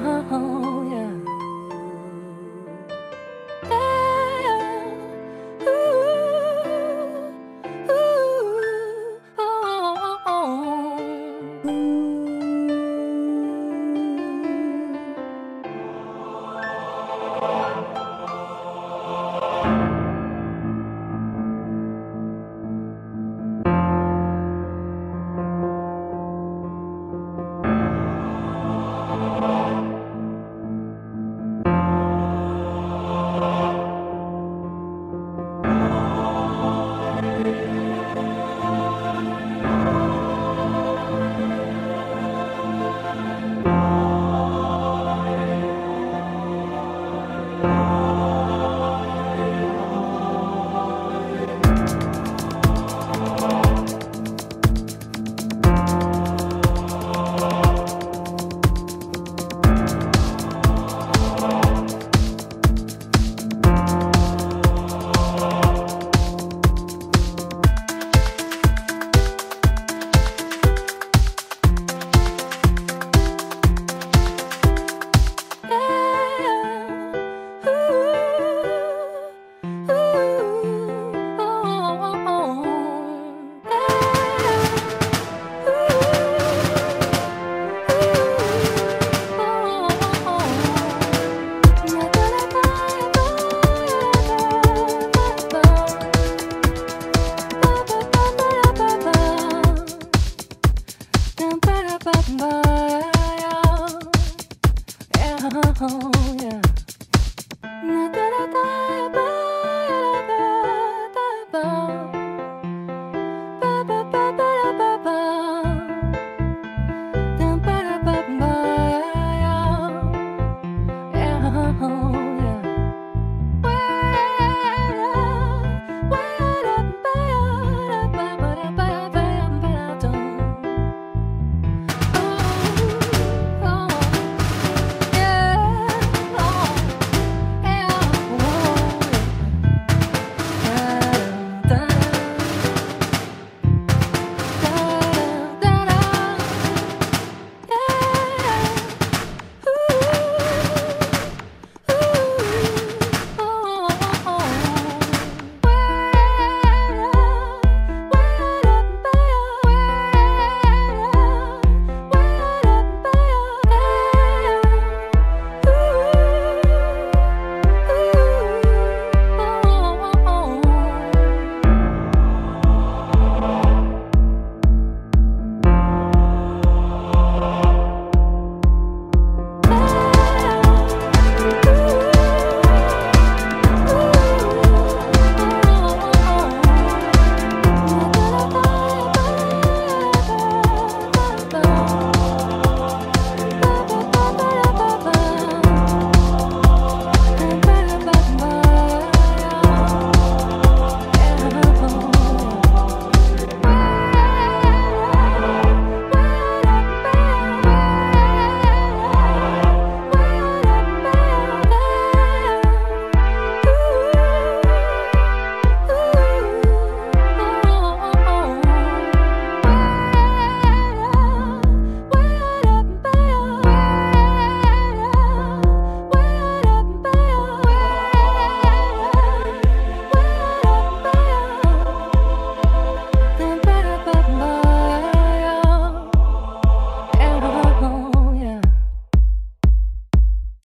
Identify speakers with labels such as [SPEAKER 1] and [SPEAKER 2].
[SPEAKER 1] Oh. But I am, yeah.